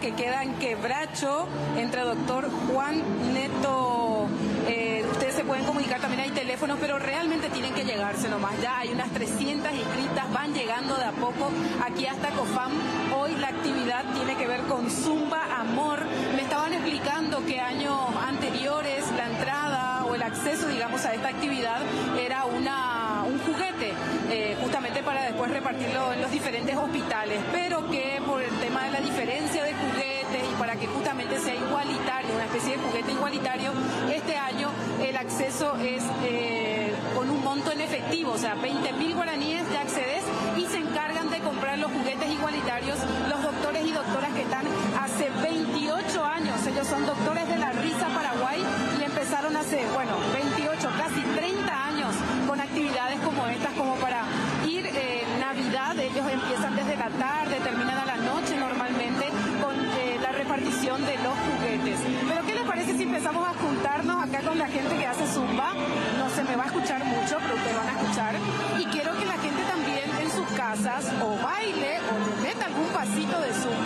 que queda en Quebracho, entre doctor Juan Neto. Eh, ustedes se pueden comunicar, también hay teléfonos, pero realmente tienen que llegarse nomás. Ya hay unas 300 inscritas, van llegando de a poco aquí hasta COFAM. Hoy la actividad tiene que ver con Zumba Amor. Me estaban explicando que años anteriores la entrada o el acceso, digamos, a esta actividad era una, en los diferentes hospitales, pero que por el tema de la diferencia de juguetes y para que justamente sea igualitario, una especie de juguete igualitario, este año el acceso es eh, con un monto en efectivo, o sea, 20 mil guaraníes ya accedes y se encargan de comprar los juguetes igualitarios los doctores y doctoras que están hace 28 años, ellos son doctores la tarde, terminan a la noche normalmente con eh, la repartición de los juguetes. Pero ¿qué les parece si empezamos a juntarnos acá con la gente que hace zumba? No se me va a escuchar mucho, pero ustedes van a escuchar. Y quiero que la gente también en sus casas o baile o meta algún pasito de zumba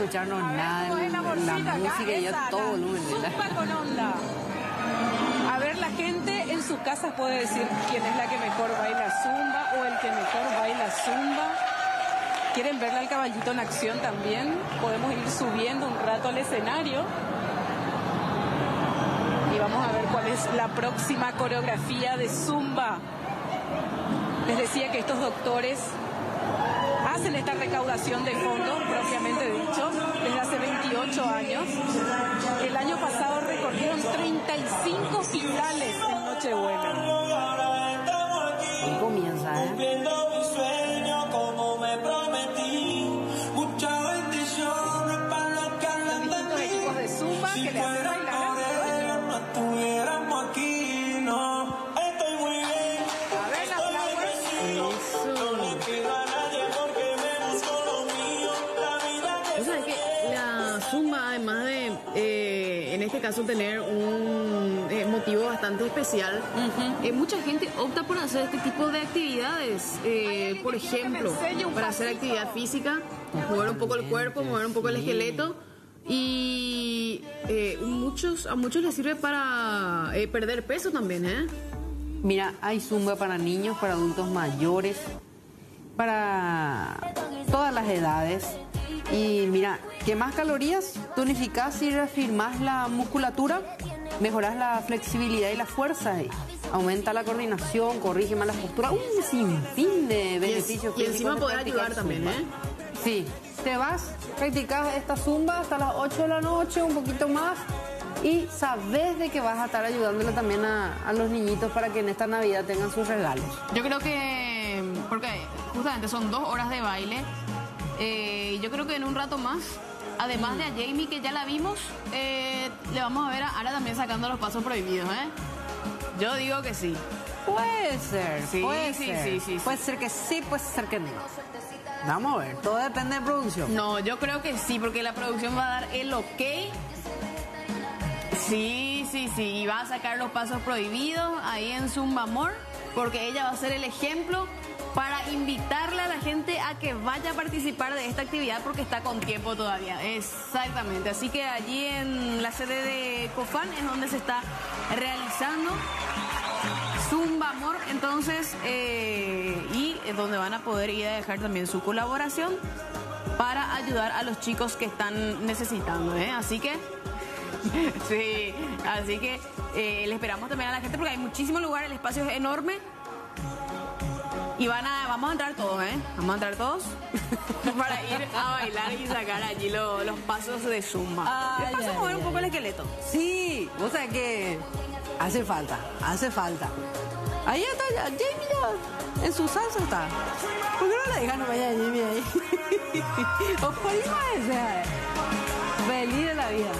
escucharnos nada, ¿cómo es la la música con onda. A ver, la gente en sus casas puede decir quién es la que mejor baila zumba o el que mejor baila zumba. ¿Quieren verle al caballito en acción también? Podemos ir subiendo un rato al escenario. Y vamos a ver cuál es la próxima coreografía de zumba. Les decía que estos doctores hacen esta recaudación de fondos, propiamente dicho, desde hace 28 años. El año pasado recorrieron 35 hospitales en Nochebuena. Comienza, ¿eh? Eh, en este caso, tener un eh, motivo bastante especial, eh, mucha gente opta por hacer este tipo de actividades. eh, por ejemplo, para hacer actividad física, mover un poco el cuerpo, mover un poco el esqueleto. Y eh, muchos, a muchos les sirve para eh, perder peso también, ¿eh? Mira, hay zumba para niños, para adultos mayores, para todas las edades. Y mira, quemas calorías, tonificás y reafirmás la musculatura, mejoras la flexibilidad y la fuerza, y aumenta la coordinación, corrige más la postura, un sinfín de Y, en- beneficios. y encima físicos de poder practicar ayudar también, zumba. ¿eh? Sí, te vas, practicas esta zumba hasta las 8 de la noche, un poquito más, y sabes de que vas a estar ayudándole también a, a los niñitos para que en esta Navidad tengan sus regalos. Yo creo que, porque justamente son dos horas de baile, eh, yo creo que en un rato más, además de a Jamie que ya la vimos, eh, le vamos a ver a Ara también sacando los pasos prohibidos, ¿eh? Yo digo que sí. Puede ser, Sí, puede sí, ser. sí, sí, sí. Puede ser que sí, puede ser que no. Vamos a ver, todo depende de producción. No, yo creo que sí, porque la producción va a dar el ok. Sí, sí, sí, y va a sacar los pasos prohibidos ahí en Zumba Amor, porque ella va a ser el ejemplo para invitarle a la gente a que vaya a participar de esta actividad porque está con tiempo todavía. Exactamente, así que allí en la sede de COFAN es donde se está realizando Zumba Amor, entonces, eh, y es donde van a poder ir a dejar también su colaboración para ayudar a los chicos que están necesitando, ¿eh? Así que, sí, así que eh, le esperamos también a la gente porque hay muchísimo lugar, el espacio es enorme. Y van a, vamos a entrar todos, ¿eh? Vamos a entrar todos para ir a bailar y sacar allí lo- los pasos de Zumba. De paso, ay, mover un poco el esqueleto. Sí, o sea que hace falta, hace falta. Ahí está, ya, Jamie ya, en su salsa está. ¿Por qué no le dejan vaya a Jamie ahí? Os podéis ese, eh. Feliz de la vida.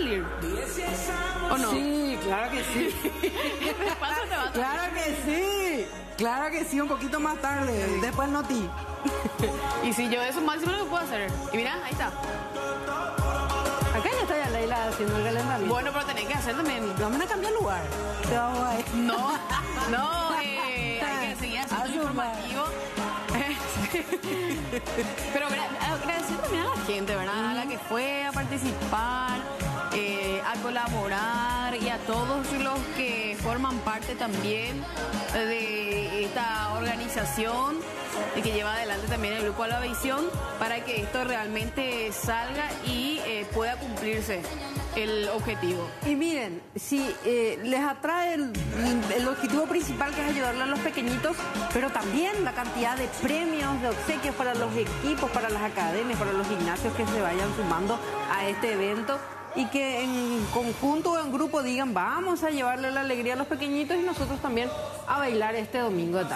Salir. ¿O no? Sí, claro que sí. Paso te va a. Claro que sí. Claro que sí, un poquito más tarde. Después no ti. Y si yo eso máximo lo que puedo hacer. Y mira, ahí está. Acá ya está ya Leila haciendo el calentamiento. Bueno, pero tenés que hacer también. vamos a cambiar lugar. Te vamos a ir. No, no, eh, hay que seguir haciendo informativo. Pero gra- agradecer también a la gente, ¿verdad? A la que fue a participar, colaborar y a todos los que forman parte también de esta organización y que lleva adelante también el grupo La Visión para que esto realmente salga y eh, pueda cumplirse el objetivo. Y miren, si eh, les atrae el, el objetivo principal que es ayudarle a los pequeñitos, pero también la cantidad de premios, de obsequios para los equipos, para las academias, para los gimnasios que se vayan sumando a este evento y que en conjunto o en grupo digan vamos a llevarle la alegría a los pequeñitos y nosotros también a bailar este domingo de tarde.